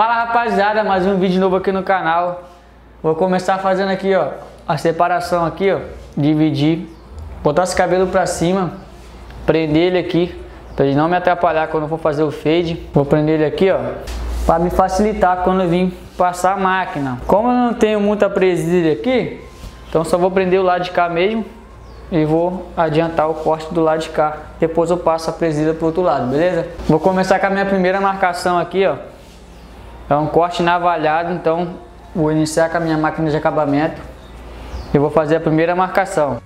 Fala rapaziada, mais um vídeo novo aqui no canal. Vou começar fazendo aqui, ó, a separação aqui, ó, dividir, botar esse cabelo pra cima, prender ele aqui, pra ele não me atrapalhar quando eu for fazer o fade. Vou prender ele aqui, ó, para me facilitar quando eu vim passar a máquina. Como eu não tenho muita presilha aqui, então só vou prender o lado de cá mesmo e vou adiantar o corte do lado de cá. Depois eu passo a presilha pro outro lado, beleza? Vou começar com a minha primeira marcação aqui, ó. É um corte navalhado, então vou iniciar com a minha máquina de acabamento. e vou fazer a primeira marcação.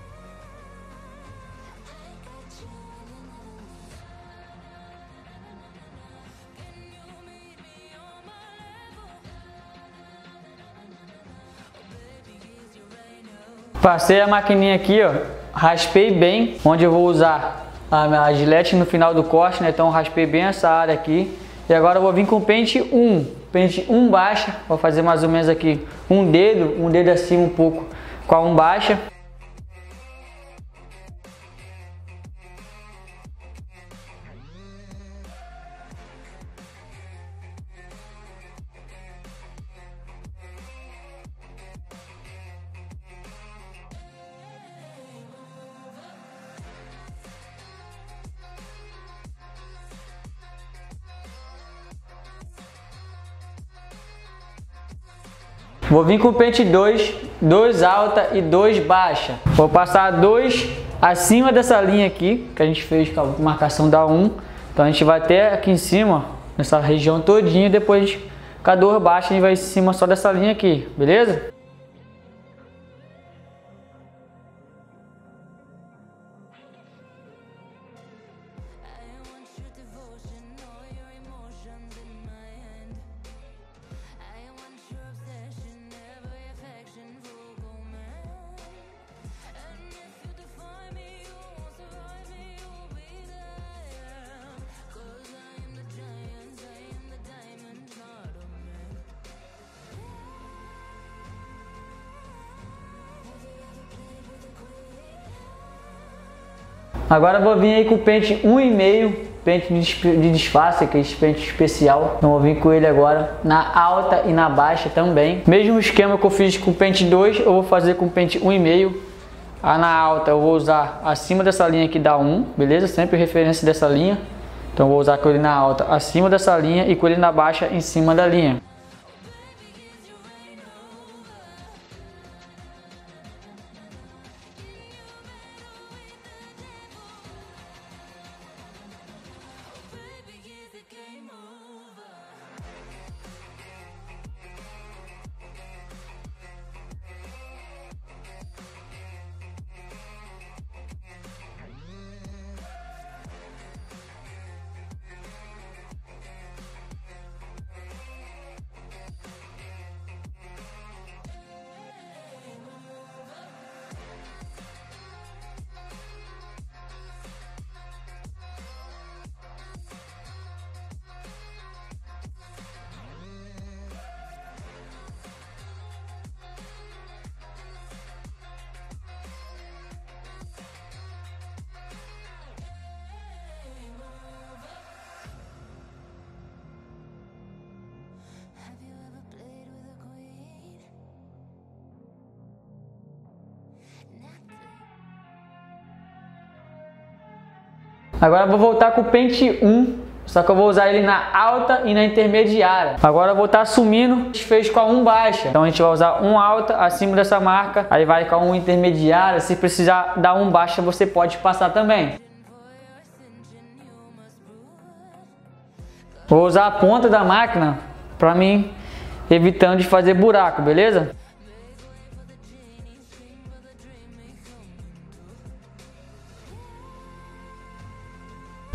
Passei a maquininha aqui, ó, raspei bem, onde eu vou usar a, a gilete no final do corte, né? Então raspei bem essa área aqui. E agora eu vou vir com pente 1, pente 1 baixa, vou fazer mais ou menos aqui um dedo, um dedo acima um pouco com a 1 baixa. Vou vir com o pente 2, 2 alta e 2 baixa. Vou passar 2 acima dessa linha aqui, que a gente fez com a marcação da 1. Então a gente vai até aqui em cima, nessa região todinha, depois com a 2 baixa a gente vai em cima só dessa linha aqui, beleza? Agora vou vir aí com o pente 1,5, pente de disfarce, que é esse pente especial. Então vou vir com ele agora na alta e na baixa também. Mesmo esquema que eu fiz com o pente 2, eu vou fazer com o pente 1,5. Ah, na alta eu vou usar acima dessa linha aqui da 1, beleza? Sempre referência dessa linha. Então vou usar com ele na alta acima dessa linha e com ele na baixa em cima da linha. Agora vou voltar com o pente 1, só que eu vou usar ele na alta e na intermediária. Agora eu vou estar assumindo fez com a 1 baixa. Então a gente vai usar 1 alta acima dessa marca, aí vai com a 1 intermediária. Se precisar dar 1 baixa, você pode passar também. Vou usar a ponta da máquina para mim evitando de fazer buraco, beleza?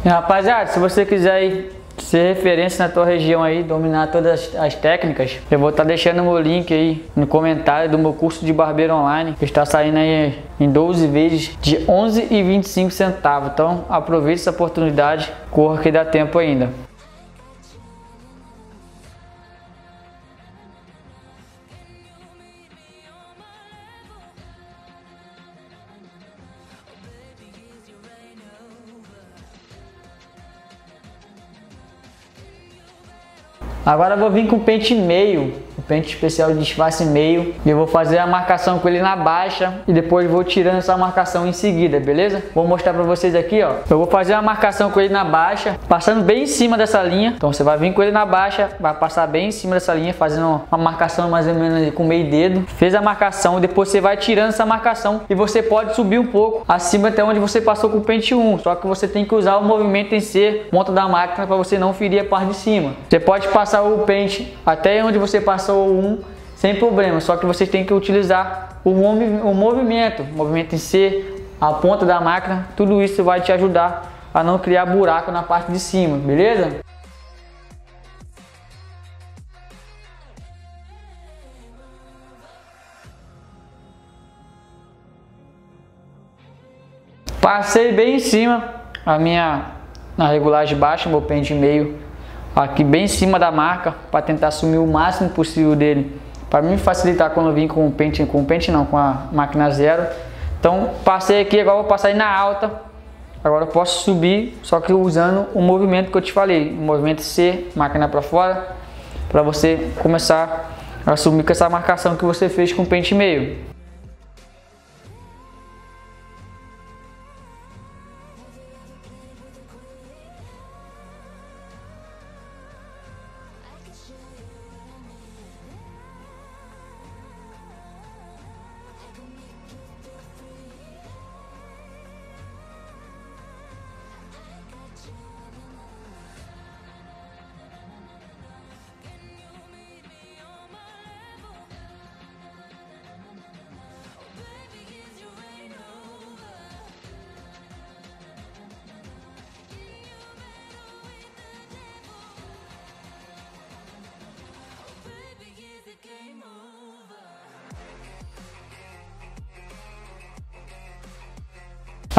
Rapaziada, se você quiser ser referência na tua região aí, dominar todas as técnicas, eu vou estar tá deixando meu link aí no comentário do meu curso de barbeiro online, que está saindo aí em 12 vezes de 11,25 centavos. Então aproveite essa oportunidade, corra que dá tempo ainda. Agora eu vou vir com o pente meio, o pente especial de disfarce meio. E eu vou fazer a marcação com ele na baixa e depois vou tirando essa marcação em seguida, beleza? Vou mostrar pra vocês aqui, ó. Eu vou fazer a marcação com ele na baixa, passando bem em cima dessa linha. Então você vai vir com ele na baixa, vai passar bem em cima dessa linha, fazendo uma marcação mais ou menos com meio dedo. Fez a marcação, depois você vai tirando essa marcação e você pode subir um pouco acima até onde você passou com o pente 1. Só que você tem que usar o movimento em C, ponta da máquina, para você não ferir a parte de cima. Você pode passar o pente até onde você passou o 1 sem problema, só que você tem que utilizar o, movi o movimento, o movimento em C, a ponta da máquina, tudo isso vai te ajudar a não criar buraco na parte de cima, beleza? Passei bem em cima a minha na regulagem baixa, meu pente meio aqui bem em cima da marca para tentar assumir o máximo possível dele para me facilitar quando eu vim com o pente, com o pente não, com a máquina zero. Então passei aqui, agora vou passar na alta. Agora eu posso subir, só que usando o movimento que eu te falei, o movimento C, máquina para fora, para você começar a assumir com essa marcação que você fez com o pente meio.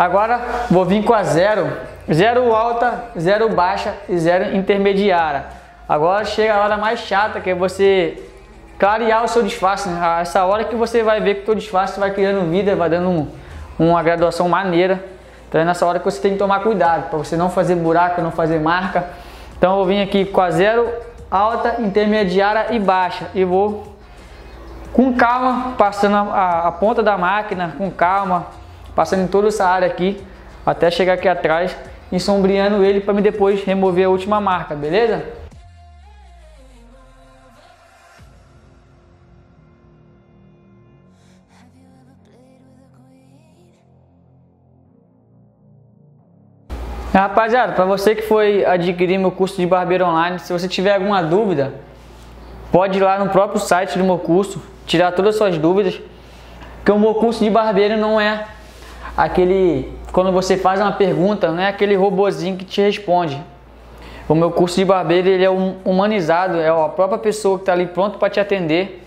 Agora vou vir com a zero, zero alta, zero baixa e zero intermediária. Agora chega a hora mais chata que é você clarear o seu disfarce. Né? Essa hora que você vai ver que o seu disfarce vai criando vida, vai dando um, uma graduação maneira. Então é nessa hora que você tem que tomar cuidado para você não fazer buraco, não fazer marca. Então eu vou vir aqui com a zero alta, intermediária e baixa e vou com calma passando a, a ponta da máquina com calma passando em toda essa área aqui, até chegar aqui atrás, ensombreando ele para me depois remover a última marca, beleza? Rapaziada, para você que foi adquirir meu curso de barbeiro online, se você tiver alguma dúvida, pode ir lá no próprio site do meu curso, tirar todas as suas dúvidas, que o meu curso de barbeiro não é aquele quando você faz uma pergunta, não é aquele robozinho que te responde. O meu curso de barbeiro ele é humanizado, é a própria pessoa que está ali pronto para te atender.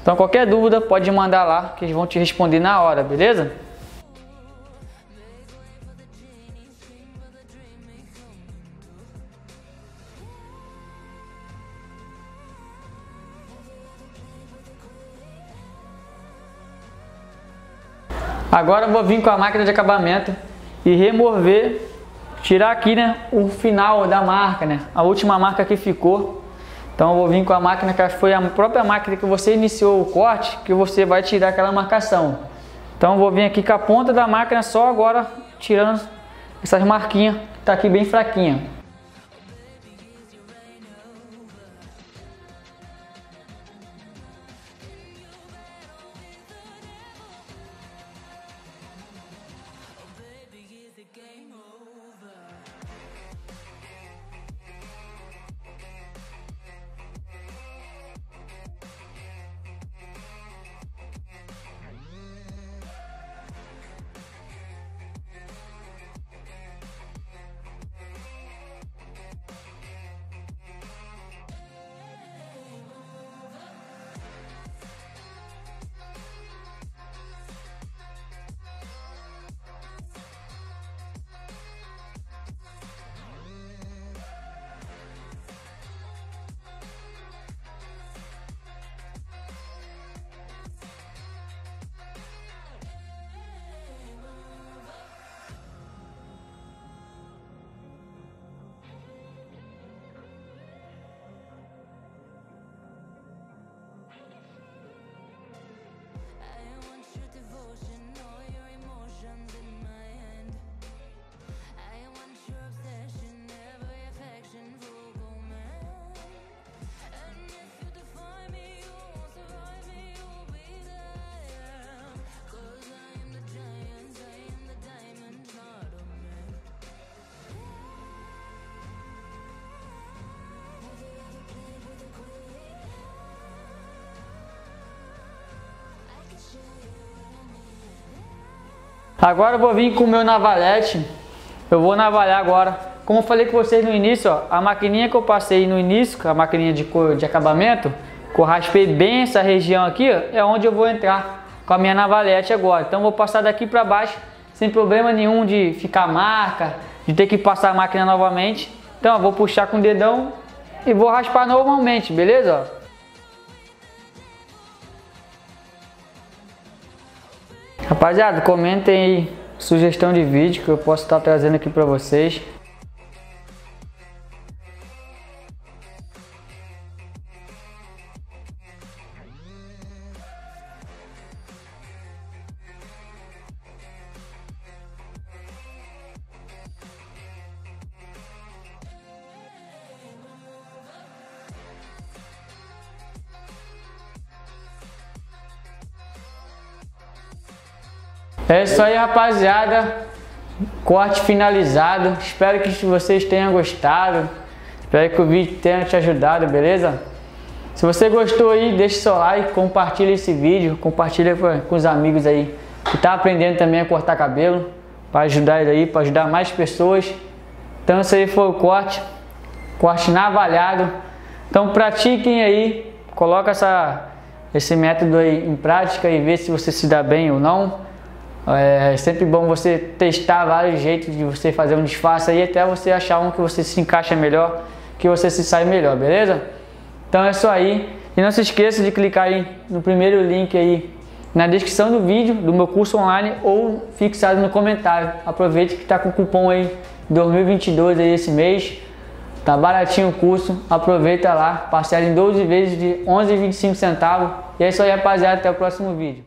Então qualquer dúvida pode mandar lá que eles vão te responder na hora, beleza? Agora vou vir com a máquina de acabamento e remover, tirar aqui né, o final da marca, né, a última marca que ficou. Então vou vir com a máquina que foi a própria máquina que você iniciou o corte, que você vai tirar aquela marcação. Então vou vir aqui com a ponta da máquina só agora tirando essas marquinhas que tá aqui bem fraquinha. Agora eu vou vir com o meu navalete. Eu vou navalhar agora. Como eu falei com vocês no início, ó, a maquininha que eu passei no início, a maquininha de, de acabamento, que eu raspei bem essa região aqui, ó, é onde eu vou entrar com a minha navalete agora. Então vou passar daqui para baixo, sem problema nenhum de ficar marca, de ter que passar a máquina novamente. Então eu vou puxar com o dedão e vou raspar normalmente, beleza? Rapaziada, comentem aí sugestão de vídeo que eu posso estar trazendo aqui para vocês. É isso aí, rapaziada. Corte finalizado. Espero que vocês tenham gostado. Espero que o vídeo tenha te ajudado, beleza? Se você gostou aí, deixe seu like, compartilhe esse vídeo, compartilha com os amigos aí que tá aprendendo também a cortar cabelo, para ajudar ele aí, para ajudar mais pessoas. Então esse aí foi o corte, corte navalhado. Então pratiquem aí, coloca essa, esse método aí em prática e vê se você se dá bem ou não. É sempre bom você testar vários jeitos de você fazer um disfarce aí até você achar um que você se encaixa melhor, que você se sai melhor, beleza? Então é isso aí. E não se esqueça de clicar aí no primeiro link aí na descrição do vídeo do meu curso online ou fixado no comentário. Aproveite que está com o cupom aí 2022 aí esse mês. Tá baratinho o curso, aproveita lá, parcela em 12 vezes de 11,25 centavos. E é isso aí, rapaziada, até o próximo vídeo.